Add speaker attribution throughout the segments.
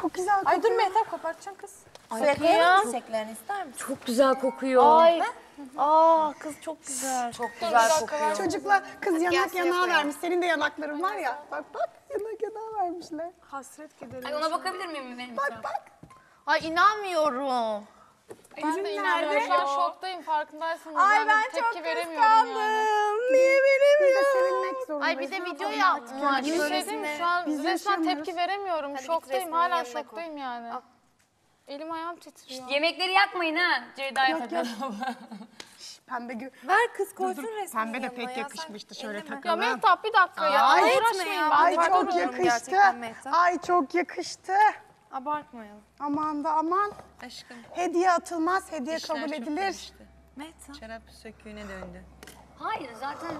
Speaker 1: Çok güzel
Speaker 2: Ay dur
Speaker 1: kokuyor.
Speaker 2: Mehtap koparacaksın kız.
Speaker 3: Suya koyalım çiçeklerini ister misin?
Speaker 4: Çok güzel kokuyor.
Speaker 5: Ay. Aa kız çok güzel.
Speaker 4: Çok güzel kokuyor.
Speaker 1: Çocuklar kız yanak
Speaker 3: koyalım.
Speaker 1: vermiş. Senin de yanakların var ya. Bak bak yanak yanağı vermişler.
Speaker 2: Hasret gidelim.
Speaker 4: Ay ona bakabilir miyim benim
Speaker 1: Bak bak.
Speaker 5: Ay inanmıyorum.
Speaker 2: Ben de inanmıyorum. Şu an şoktayım farkındaysanız.
Speaker 3: Ay
Speaker 2: ben,
Speaker 3: ben çok
Speaker 2: veremiyorum yani.
Speaker 3: kıskandım. Niye veremiyorum?
Speaker 1: Zorundayız.
Speaker 5: Ay bir de
Speaker 1: Ne
Speaker 5: video
Speaker 1: yapalım?
Speaker 2: Bir şey diyeyim mi? Şu an
Speaker 1: Biz
Speaker 2: resmen
Speaker 1: yaşayamıyoruz.
Speaker 2: tepki veremiyorum.
Speaker 3: git
Speaker 2: Şoktayım. Hala
Speaker 3: yanına koy.
Speaker 2: şoktayım yani. Elim ayağım titriyor.
Speaker 4: Yemekleri yakmayın ha. Ceyda'ya
Speaker 1: Yok,
Speaker 4: takalım.
Speaker 1: Pembe gö
Speaker 3: Ver kız koysun resmini
Speaker 1: Pembe de
Speaker 3: yanına
Speaker 1: pek
Speaker 3: ya. Sen
Speaker 1: yakışmıştı şöyle
Speaker 3: elleme.
Speaker 2: Ya
Speaker 1: takalım.
Speaker 2: Mehtap bir dakika ya.
Speaker 3: Ay, etme
Speaker 2: Uğraşmayın
Speaker 3: ya.
Speaker 2: ben.
Speaker 1: Ay çok yakıştı.
Speaker 3: gerçekten Mehtap.
Speaker 1: Ay çok yakıştı.
Speaker 3: Abartmayalım.
Speaker 1: Aman da aman.
Speaker 6: Aşkım
Speaker 1: Hediye atılmaz, hediye
Speaker 6: işler
Speaker 1: kabul edilir.
Speaker 3: Mehtap.
Speaker 6: Şarap söküğüne döndü.
Speaker 4: Hayır zaten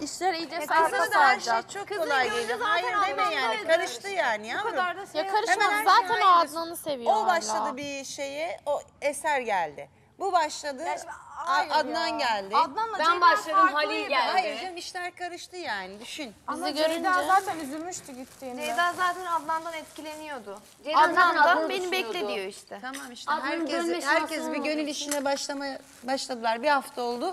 Speaker 5: İşler iyice
Speaker 6: Sana
Speaker 5: sarpa
Speaker 6: da her şey
Speaker 5: saracak.
Speaker 6: çok kolay geliyor. Hayır deme yani. Karıştı yani yavrum.
Speaker 3: kadar da şey
Speaker 5: Ya
Speaker 6: Hemen
Speaker 5: karışmaz zaten o. Adnan'ı seviyor
Speaker 6: O
Speaker 5: hala.
Speaker 6: başladı bir şeye, o eser geldi. Bu başladı, A- Adnan geldi.
Speaker 3: Adnan'la
Speaker 4: ben
Speaker 3: Ceyda
Speaker 4: başladım Halil geldi.
Speaker 6: Hayır canım işler karıştı yani düşün.
Speaker 2: Ama
Speaker 5: Bizi
Speaker 2: Ceyda
Speaker 5: görünce-
Speaker 2: zaten üzülmüştü gittiğinde.
Speaker 3: Ceyda zaten Adnan'dan etkileniyordu.
Speaker 4: Ceyda
Speaker 5: Adnan da
Speaker 4: Adnan'ı
Speaker 5: beni
Speaker 4: düşünüyordu.
Speaker 5: bekle diyor işte.
Speaker 6: Tamam işte
Speaker 4: Adnan'ın dönme
Speaker 6: herkes,
Speaker 4: şansı
Speaker 6: herkes bir gönül işine başlamaya başladılar. Bir hafta oldu.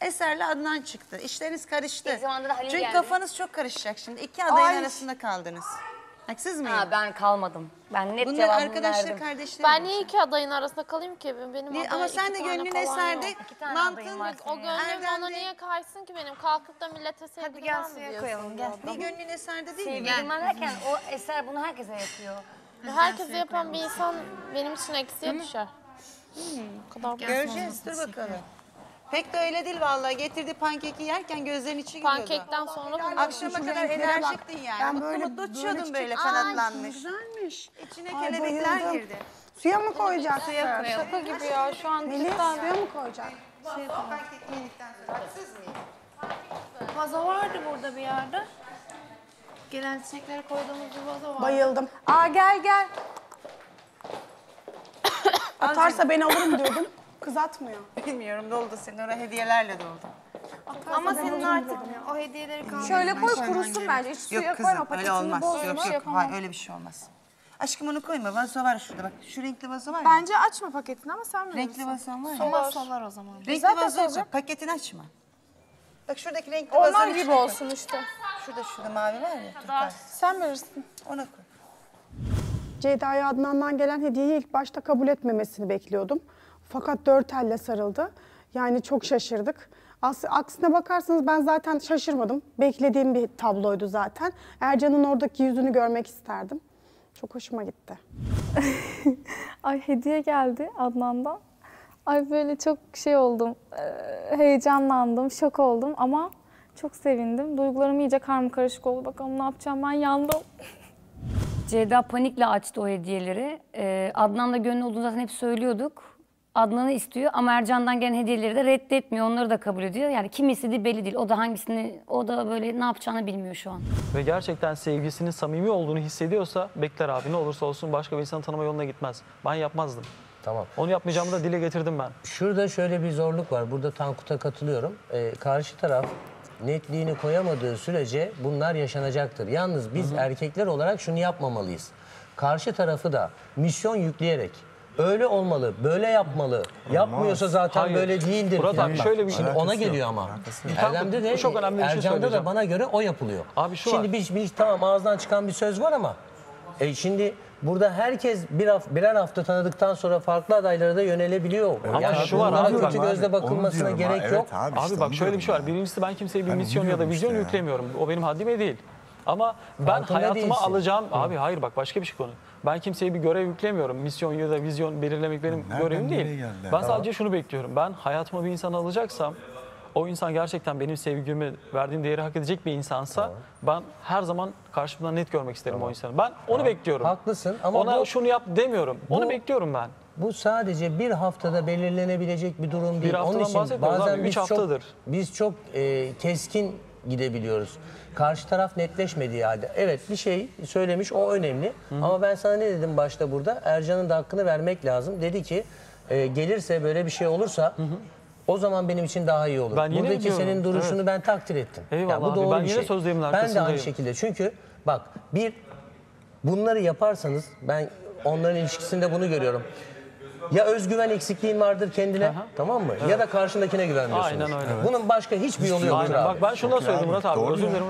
Speaker 6: Eserle Adnan çıktı. İşleriniz karıştı.
Speaker 4: İlk zamanda da Halil
Speaker 6: Çünkü
Speaker 4: geldi.
Speaker 6: kafanız çok karışacak şimdi. İki adayın
Speaker 1: Ay.
Speaker 6: arasında kaldınız. Haksız mıyım?
Speaker 4: Ha ben kalmadım. Ben net
Speaker 6: Bunlar
Speaker 4: cevabımı
Speaker 6: arkadaşları,
Speaker 4: verdim.
Speaker 6: kardeşleri.
Speaker 5: Ben niye iki adayın arasında kalayım ki? Benim
Speaker 6: Niye-
Speaker 5: adaya
Speaker 6: Ama
Speaker 5: iki
Speaker 6: sen de
Speaker 5: tane
Speaker 6: gönlün
Speaker 5: falan
Speaker 6: eserde
Speaker 5: yok.
Speaker 4: İki tane
Speaker 6: mantığın
Speaker 4: adayın var
Speaker 5: O
Speaker 4: senin
Speaker 5: gönlüm
Speaker 6: Erdem
Speaker 5: ona
Speaker 6: de-
Speaker 5: niye kaysın ki benim? Kalkıp da millete sevgili
Speaker 3: Hadi gel
Speaker 5: var mı
Speaker 3: suya
Speaker 5: diyorsun
Speaker 3: koyalım, gel.
Speaker 6: Bir gönlün eserde değil mi?
Speaker 4: Sevgilim var derken o eser bunu herkese yapıyor.
Speaker 5: Herkese yapan bir insan benim için eksiye düşer. O kadar
Speaker 6: Göreceğiz dur bakalım. Pek de öyle değil vallahi. Getirdi pankeki yerken gözlerin içi gülüyordu.
Speaker 5: Pankekten sonra bunu
Speaker 6: Akşama kadar enerjiktin yani.
Speaker 1: Ben
Speaker 6: mutlu
Speaker 1: böyle-
Speaker 6: mutlu
Speaker 1: böyle
Speaker 6: uçuyordun böyle
Speaker 1: Ay,
Speaker 6: kanatlanmış.
Speaker 1: Güzelmiş.
Speaker 6: İçine
Speaker 1: Ay,
Speaker 6: kelebekler
Speaker 1: bayıldım.
Speaker 6: girdi.
Speaker 1: Suya mı koyacaksın?
Speaker 2: Şaka gibi ya şu an
Speaker 1: Melis
Speaker 2: cidden.
Speaker 1: suya mı koyacaksın?
Speaker 6: Pankek yedikten sonra haksız mıyım?
Speaker 5: Vazo vardı burada bir yerde. Gelen çiçekleri koyduğumuz bir vazo var.
Speaker 1: Bayıldım.
Speaker 3: Aa gel gel.
Speaker 1: Atarsa ben alırım diyordum. Kız atmıyor.
Speaker 6: Bilmiyorum doldu senin oraya hediyelerle doldu.
Speaker 3: Ama senin artık o hediyeleri kaldı.
Speaker 2: Şöyle koy kurusun bence. Hiç suya
Speaker 6: Yok
Speaker 2: koyma
Speaker 6: kızım öyle
Speaker 2: paketini
Speaker 6: olmaz.
Speaker 2: bozma.
Speaker 6: Yok yok hayır öyle bir şey olmaz. Aşkım onu koyma vazo var şurada bak şu renkli vazo var ya.
Speaker 2: Bence açma paketini ama sen bilirsin.
Speaker 6: Renkli vazo var ya.
Speaker 5: Ama solar o zaman.
Speaker 6: Renkli
Speaker 2: Zaten
Speaker 6: vazo koy,
Speaker 2: solacak.
Speaker 6: paketini açma. Bak şuradaki renkli
Speaker 2: Onlar
Speaker 6: vazonun
Speaker 2: gibi
Speaker 6: içine koy.
Speaker 2: olsun işte.
Speaker 6: Şurada şurada mavi var ya. turkuaz.
Speaker 2: Sen bilirsin.
Speaker 6: Ona koy.
Speaker 1: Ceyda'ya Adnan'dan gelen hediyeyi ilk başta kabul etmemesini bekliyordum. Fakat dört elle sarıldı. Yani çok şaşırdık. As aksine bakarsanız ben zaten şaşırmadım. Beklediğim bir tabloydu zaten. Ercan'ın oradaki yüzünü görmek isterdim. Çok hoşuma gitti.
Speaker 7: Ay hediye geldi Adnan'dan. Ay böyle çok şey oldum, eee, heyecanlandım, şok oldum ama çok sevindim. Duygularım iyice karma karışık oldu. Bakalım ne yapacağım ben yandım.
Speaker 4: Ceyda panikle açtı o hediyeleri. Ee, Adnan'la gönlü olduğunu zaten hep söylüyorduk. Adnan'ı istiyor ama Ercan'dan gelen hediyeleri de reddetmiyor. Onları da kabul ediyor. Yani kim istediği belli değil. O da hangisini, o da böyle ne yapacağını bilmiyor şu an.
Speaker 8: Ve gerçekten sevgisinin samimi olduğunu hissediyorsa bekler abi ne olursa olsun başka bir insanı tanıma yoluna gitmez. Ben yapmazdım.
Speaker 9: Tamam.
Speaker 8: Onu yapmayacağımı da dile getirdim ben.
Speaker 9: Şurada şöyle bir zorluk var. Burada Tankut'a katılıyorum. Ee, karşı taraf netliğini koyamadığı sürece bunlar yaşanacaktır. Yalnız biz erkekler olarak şunu yapmamalıyız. Karşı tarafı da misyon yükleyerek öyle olmalı, böyle yapmalı. Yapmıyorsa zaten
Speaker 8: Hayır.
Speaker 9: böyle değildir.
Speaker 8: Murat abi şöyle bir-
Speaker 9: Şimdi ona geliyor ama. Erdem'de de
Speaker 8: Bu çok önemli bir şey
Speaker 9: Ercan'da da
Speaker 8: söyleyeceğim.
Speaker 9: bana göre o yapılıyor.
Speaker 8: Abi şu
Speaker 9: Şimdi
Speaker 8: var.
Speaker 9: biz, biz tamam ağızdan çıkan bir söz var ama e, şimdi burada herkes bir haf, birer hafta tanıdıktan sonra farklı adaylara da yönelebiliyor.
Speaker 8: Ama
Speaker 9: yani
Speaker 8: şu var
Speaker 9: bunlara
Speaker 8: abi,
Speaker 9: kötü
Speaker 8: bak
Speaker 9: gözle
Speaker 10: Onu
Speaker 9: bakılmasına
Speaker 10: diyorum
Speaker 9: gerek
Speaker 10: ha,
Speaker 9: yok.
Speaker 10: Evet abi,
Speaker 8: Abi
Speaker 10: işte
Speaker 8: bak şöyle bir şey var.
Speaker 10: diyorum
Speaker 8: Birincisi ben kimseye bir
Speaker 10: Hani
Speaker 8: misyon ya da
Speaker 10: biliyorum
Speaker 8: vizyon
Speaker 10: işte ya.
Speaker 8: yüklemiyorum. O benim haddime değil. Ama ben
Speaker 9: Farkında
Speaker 8: hayatıma
Speaker 9: değilsin.
Speaker 8: alacağım... Abi hayır bak başka bir şey konu. Ben kimseye bir görev yüklemiyorum. Misyon ya da vizyon belirlemek benim
Speaker 10: Nereden
Speaker 8: görevim
Speaker 10: nereye
Speaker 8: değil.
Speaker 10: geldi?
Speaker 8: Ben
Speaker 10: Tamam.
Speaker 8: sadece şunu bekliyorum. Ben hayatıma bir insanı alacaksam o insan gerçekten benim sevgimi verdiğim değeri hak edecek bir insansa ben her zaman karşımdan net görmek isterim o insanı. Ben onu bekliyorum.
Speaker 9: Haklısın ama
Speaker 8: Ona
Speaker 9: bu-
Speaker 8: şunu yap demiyorum. Onu
Speaker 9: bu-
Speaker 8: bekliyorum ben.
Speaker 9: Bu sadece bir haftada belirlenebilecek bir durum değil.
Speaker 8: haftadan
Speaker 9: Onun için
Speaker 8: bahsetmiyoruz
Speaker 9: bazen
Speaker 8: abi,
Speaker 9: biz
Speaker 8: üç
Speaker 9: çok,
Speaker 8: haftadır.
Speaker 9: biz çok e, keskin gidebiliyoruz. Karşı taraf netleşmediği halde. Evet bir şey söylemiş o önemli. Ama ben sana ne dedim başta burada? Ercan'ın da hakkını vermek lazım. Dedi ki e, gelirse böyle bir şey olursa o zaman benim için daha iyi olur.
Speaker 8: Ben
Speaker 9: Buradaki senin duruşunu
Speaker 8: evet.
Speaker 9: ben takdir ettim.
Speaker 8: Eyvallah
Speaker 9: bu
Speaker 8: abi,
Speaker 9: doğru
Speaker 8: ben
Speaker 9: bir
Speaker 8: yine
Speaker 9: şey.
Speaker 8: sözlerimin
Speaker 9: Ben de aynı
Speaker 8: arkasındayım.
Speaker 9: şekilde. Çünkü bak bir bunları yaparsanız ben onların ilişkisinde bunu görüyorum. Ya özgüven eksikliğin vardır kendine tamam mı? Ya da karşındakine güvenmiyorsunuz.
Speaker 8: Aynen öyle.
Speaker 9: Bunun başka hiçbir yolu
Speaker 8: Aynen.
Speaker 9: abi.
Speaker 8: Bak ben şunu da söyledim Murat abi.
Speaker 10: Doğru
Speaker 8: Özür dilerim.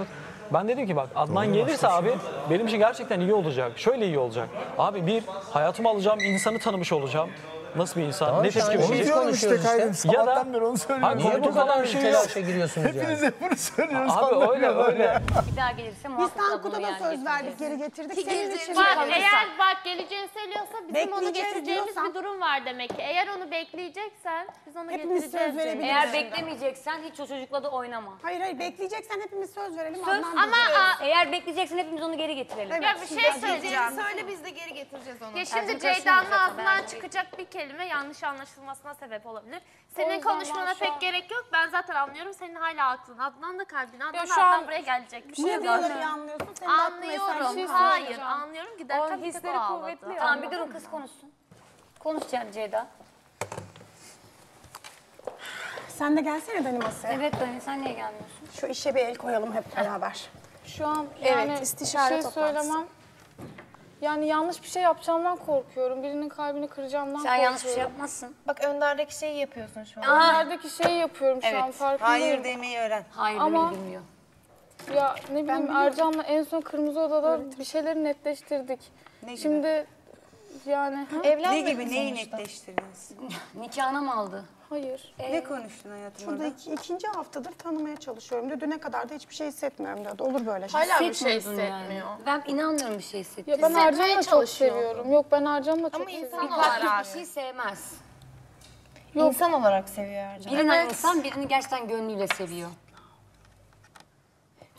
Speaker 8: Ben dedim ki bak Adnan gelirse abi benim için gerçekten iyi olacak. Şöyle iyi olacak. Abi bir hayatıma alacağım insanı tanımış olacağım. Nasıl bir insan?
Speaker 9: Tamam
Speaker 8: ne tepki
Speaker 10: Onu
Speaker 8: verecek?
Speaker 10: diyorum işte
Speaker 9: konuşuyoruz işte.
Speaker 8: Ya da-
Speaker 10: beri onu söylüyorum.
Speaker 8: Abi
Speaker 9: Niye bu kadar
Speaker 8: bir şey
Speaker 9: telaşa giriyorsunuz
Speaker 10: Hepiniz
Speaker 9: yani?
Speaker 10: hep bunu söylüyoruz.
Speaker 8: Abi öyle öyle.
Speaker 4: Bir daha gelirse
Speaker 1: Biz
Speaker 4: muhakkak
Speaker 1: Tankut'a
Speaker 4: adını
Speaker 1: da söz verdik, geri getirdik. Senin için
Speaker 5: Bak eğer bak geleceğini söylüyorsa bizim onu getireceğimiz
Speaker 1: diyorsan-
Speaker 5: bir durum var demek ki. Eğer onu bekleyeceksen biz onu
Speaker 1: Hepimiz
Speaker 5: getireceğiz.
Speaker 1: söz verebiliriz.
Speaker 4: Eğer beklemeyeceksen hiç o çocukla da oynama.
Speaker 1: Hayır hayır bekleyeceksen hepimiz söz verelim.
Speaker 4: Söz
Speaker 5: Ama
Speaker 4: Eğer bekleyeceksen hepimiz onu geri getirelim.
Speaker 5: ya bir şey söyleyeceğim.
Speaker 3: Söyle biz de geri getireceğiz onu.
Speaker 5: Ya şimdi Ceyda'nın ağzından çıkacak bir kelime yanlış anlaşılmasına sebep olabilir. Senin
Speaker 7: yüzden
Speaker 5: konuşmana
Speaker 7: şu
Speaker 5: pek
Speaker 7: an-
Speaker 5: gerek yok. Ben zaten anlıyorum. Senin hala aklın. Adnan da kalbin. Adnan
Speaker 7: şu
Speaker 5: Adnan
Speaker 7: an-
Speaker 5: buraya gelecek. Bir şey yok.
Speaker 1: bu kadar iyi anlıyorsun? Senin de aklına esen
Speaker 5: Anlıyorum.
Speaker 1: şey
Speaker 5: Hayır
Speaker 7: söyleyeceğim.
Speaker 5: anlıyorum.
Speaker 7: O
Speaker 5: Giderken bir tek o
Speaker 7: hisleri
Speaker 5: ağladı.
Speaker 7: kuvvetli ya.
Speaker 4: Tamam bir durun kız konuşsun. Konuş Ce- Ceyda.
Speaker 1: Sen de gelsene Dani masaya.
Speaker 4: Evet Dani sen niye gelmiyorsun?
Speaker 1: Şu işe bir el koyalım hep beraber.
Speaker 7: Şu an
Speaker 1: Evet,
Speaker 7: yani
Speaker 1: istişare
Speaker 7: bir şey
Speaker 1: toplantısı.
Speaker 7: söylemem. Yani yanlış bir şey yapacağımdan korkuyorum. Birinin kalbini kıracağımdan
Speaker 4: Sen
Speaker 7: korkuyorum.
Speaker 4: yanlış bir şey yapmazsın.
Speaker 3: Bak Önder'deki şeyi yapıyorsun şu an.
Speaker 7: Önlerdeki şeyi yapıyorum şu an farkındayım.
Speaker 6: Hayır demeyi öğren.
Speaker 4: Hayır
Speaker 7: Ama-
Speaker 4: beni bilmiyor.
Speaker 7: Ya ne bileyim Ercan'la en son Kırmızı Oda'da bir şeyleri netleştirdik. Şimdi yani ha?
Speaker 6: Ne gibi neyi
Speaker 3: sonuçta.
Speaker 6: netleştirdiniz?
Speaker 4: Nikahına mı aldı?
Speaker 7: hayır.
Speaker 6: Ne konuştun hayatım
Speaker 1: Şurada
Speaker 6: orada?
Speaker 1: iki, ikinci haftadır tanımaya çalışıyorum dedi. Düne kadar da hiçbir şey hissetmiyorum dedi. Olur böyle şey.
Speaker 7: Hala bir şey
Speaker 4: Hissetmiyordun
Speaker 7: hissetmiyor.
Speaker 4: Ben inanmıyorum bir şey.
Speaker 7: Ya ben
Speaker 5: Hissetmeye
Speaker 7: Ercan'la çok
Speaker 5: çalışıyor.
Speaker 7: seviyorum. Yok ben Ercan'la çok
Speaker 3: Ama insan
Speaker 7: seviyorum.
Speaker 3: olarak,
Speaker 4: bir şey sevmez.
Speaker 3: insan olarak seviyor Ercan.
Speaker 4: Birinin insan birini gerçekten gönlüyle seviyor.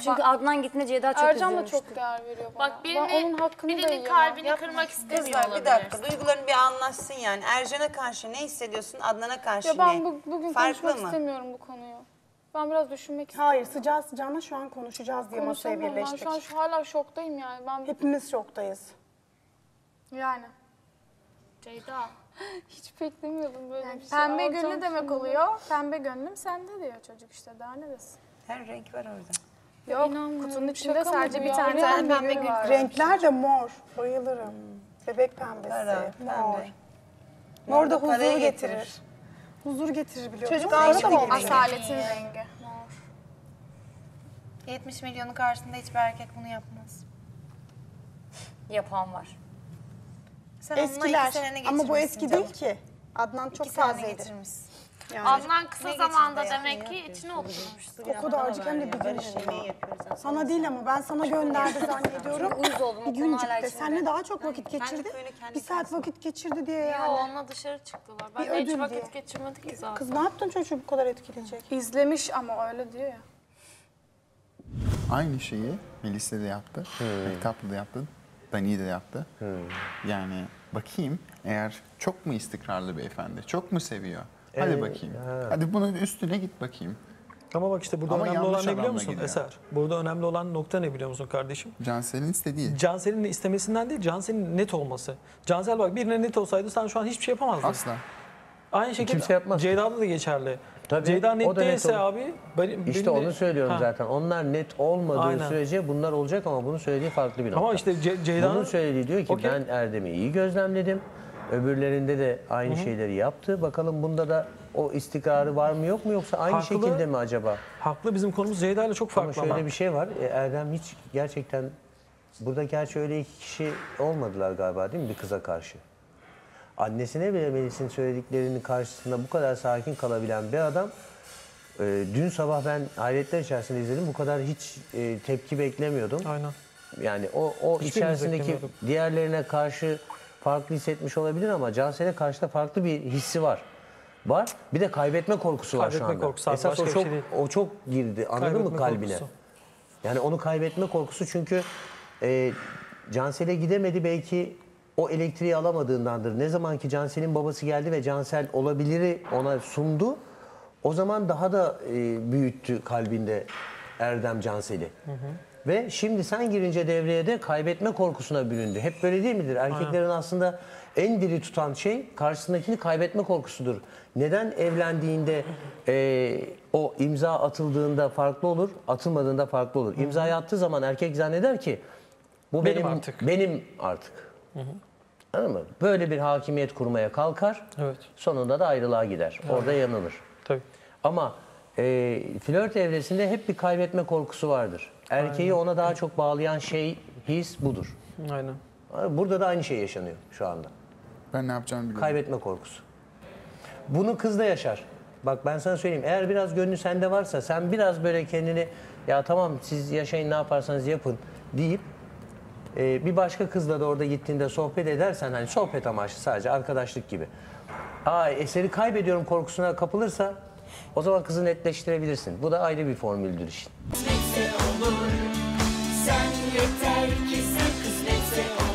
Speaker 4: Çünkü Adnan gittiğinde Ceyda çok
Speaker 7: Ercan da
Speaker 4: üzülmüştü.
Speaker 7: çok değer veriyor bana.
Speaker 5: Bak
Speaker 7: ben
Speaker 5: birinin,
Speaker 7: onun hakkını da
Speaker 5: birinin
Speaker 7: yiyemem.
Speaker 5: kalbini kırmak istemiyor
Speaker 6: Kızlar bir
Speaker 5: olabilir.
Speaker 6: dakika duyguların bir anlaşsın yani. Ercan'a karşı ne hissediyorsun? Adnan'a karşı
Speaker 7: Ya
Speaker 6: ne?
Speaker 7: ben bu, bugün
Speaker 6: Farklı
Speaker 7: konuşmak
Speaker 6: mı?
Speaker 7: istemiyorum bu konuyu. Ben biraz düşünmek istiyorum.
Speaker 1: Hayır sıcağı sıcağına şu an konuşacağız diye masaya
Speaker 7: Konuşamam. Ben
Speaker 1: birleştik.
Speaker 7: şu an şu, hala şoktayım yani. Ben
Speaker 1: Hepimiz şoktayız.
Speaker 7: yani.
Speaker 5: Ceyda.
Speaker 7: Hiç beklemiyordum böyle bir şey.
Speaker 11: Pembe
Speaker 7: Alacağım
Speaker 11: gönlü demek
Speaker 7: şimdi.
Speaker 11: oluyor. Pembe gönlüm sende diyor çocuk işte daha ne desin.
Speaker 6: Her renk var orada.
Speaker 11: Yok kutunun içinde
Speaker 7: Şaka mı
Speaker 11: sadece
Speaker 7: bu
Speaker 11: bir
Speaker 7: ya?
Speaker 11: tane
Speaker 7: Reyhan
Speaker 11: pembe gül var.
Speaker 1: Renkler de mor. Bayılırım. Bebek pembesi.
Speaker 6: Para,
Speaker 1: mor.
Speaker 6: pembe.
Speaker 1: Mor da
Speaker 6: Mor da parayı
Speaker 1: huzur
Speaker 6: getirir.
Speaker 1: getirir. Huzur getirir biliyor
Speaker 3: Çocuk
Speaker 1: musun?
Speaker 3: aşık
Speaker 1: Para da mor.
Speaker 11: Asaletin rengi.
Speaker 3: 70 milyonu karşısında hiçbir erkek bunu yapmaz.
Speaker 4: Yapan var.
Speaker 3: Sen onunla
Speaker 1: Eskiler.
Speaker 3: seneni
Speaker 1: Ama bu
Speaker 3: geçirmişsin
Speaker 1: eski
Speaker 3: canım.
Speaker 1: değil ki. Adnan çok
Speaker 3: İki seneni
Speaker 1: tazeydi.
Speaker 3: geçirmişsin.
Speaker 1: Yani.
Speaker 5: Adnan kısa zamanda demek ki içine oturmuştu.
Speaker 1: O kadarcık hem de bir gün ya. Sana değil ama ben sana gönderdi zannediyorum.
Speaker 4: Uyuz oldum
Speaker 1: Bir güncükte. Seninle daha çok vakit geçirdi. Bir saat vakit geçirdi diye
Speaker 5: Yo,
Speaker 1: yani.
Speaker 5: onunla dışarı çıktılar. Ben
Speaker 1: Bir
Speaker 5: de hiç
Speaker 1: ödül
Speaker 5: vakit
Speaker 1: diye.
Speaker 5: geçirmedik ki zaten.
Speaker 1: Kız ne yaptın çocuğu bu kadar etkileyecek?
Speaker 11: İzlemiş ama öyle diyor ya.
Speaker 10: Aynı şeyi Melis'te de yaptı. Mehtap'la da yaptı. Dani de yaptı. Yani bakayım eğer çok mu istikrarlı beyefendi, çok mu seviyor? Hadi
Speaker 9: Evet,
Speaker 10: bakayım. Hadi bunun üstüne git bakayım.
Speaker 8: Ama bak işte burada
Speaker 10: Ama
Speaker 8: önemli olan ne biliyor musun
Speaker 10: gidiyor.
Speaker 8: Eser? Burada önemli olan nokta ne biliyor musun kardeşim?
Speaker 10: Cansel'in istediği.
Speaker 8: Cansel'in de istemesinden değil, Cansel'in net olması. Cansel bak birine net olsaydı sen şu an hiçbir şey yapamazdın.
Speaker 10: Asla.
Speaker 8: Aynı şekilde
Speaker 9: Kimse yapmaz.
Speaker 8: Ceyda'da da geçerli.
Speaker 9: Tabii,
Speaker 8: Ceyda net
Speaker 9: net
Speaker 8: değilse
Speaker 9: olur.
Speaker 8: abi... Benim,
Speaker 9: İşte
Speaker 8: benim de-
Speaker 9: onu söylüyorum
Speaker 8: Ha.
Speaker 9: zaten. Onlar net olmadığı
Speaker 8: Aynen.
Speaker 9: sürece bunlar olacak ama bunu söylediği farklı bir nokta.
Speaker 8: Ama işte Ce- Ceyda'nın...
Speaker 9: Bunun söylediği diyor ki
Speaker 8: Okey.
Speaker 9: ben Erdem'i iyi gözlemledim. Öbürlerinde de aynı şeyleri yaptı. Bakalım bunda da o istikrarı var mı yok mu yoksa aynı
Speaker 8: Haklı.
Speaker 9: şekilde mi acaba?
Speaker 8: Haklı bizim konumuz Ceyda ile çok
Speaker 9: Ama
Speaker 8: farklı
Speaker 9: şöyle
Speaker 8: ama.
Speaker 9: bir şey var. e, Erdem hiç gerçekten burada gerçi öyle iki kişi olmadılar galiba değil mi bir kıza karşı? Annesine bile Melis'in söylediklerinin karşısında bu kadar sakin kalabilen bir adam e, dün sabah ben hayretler içerisinde izledim. Bu kadar hiç e, tepki beklemiyordum.
Speaker 8: Aynen.
Speaker 9: Yani o, o içerisindeki diğerlerine karşı farklı hissetmiş olabilir ama Cansel'e karşı da farklı bir hissi var. Var. Bir de kaybetme korkusu var şu
Speaker 8: Kaybetme
Speaker 9: anda.
Speaker 8: korkusu
Speaker 9: Esas o çok
Speaker 8: şey değil.
Speaker 9: o çok girdi. Anladın mı
Speaker 8: Kaybetme
Speaker 9: kalbine?
Speaker 8: korkusu.
Speaker 9: Yani onu kaybetme korkusu çünkü e, Cansel'e gidemedi belki o elektriği alamadığındandır. Ne zaman ki Cansel'in babası geldi ve Cansel olabiliri ona sundu. O zaman daha da e, büyüttü kalbinde Erdem Cansel'i. Ve şimdi sen girince devreye de kaybetme korkusuna büründü. Hep böyle değil midir? Erkeklerin aslında en diri tutan şey karşısındakini kaybetme korkusudur. Neden evlendiğinde e, o imza atıldığında farklı olur, atılmadığında farklı olur? İmzayı attığı zaman erkek zanneder ki Bu
Speaker 8: Benim
Speaker 9: benim,
Speaker 8: artık.
Speaker 9: Benim artık. Anladın mı? Böyle bir hakimiyet kurmaya kalkar.
Speaker 8: Evet.
Speaker 9: Sonunda da ayrılığa gider. Orada yanılır.
Speaker 8: Tabii.
Speaker 9: Ama e, flört evresinde hep bir kaybetme korkusu vardır. Erkeği ona daha çok bağlayan şey, his budur.
Speaker 8: Aynen.
Speaker 9: Burada da aynı şey yaşanıyor şu anda.
Speaker 10: Ben ne yapacağımı biliyorum.
Speaker 9: Kaybetme korkusu. Bunu kız da yaşar. Bak ben sana söyleyeyim. Eğer biraz gönlü sende varsa sen biraz böyle kendini ya tamam siz yaşayın ne yaparsanız yapın deyip e, bir başka kızla da orada gittiğinde sohbet edersen hani sohbet amaçlı sadece arkadaşlık gibi. Aa eseri kaybediyorum korkusuna kapılırsa o zaman kızı netleştirebilirsin. Bu da ayrı bir formüldür işin
Speaker 12: kısmetse olur. Sen yeter ki sen kısmetse olur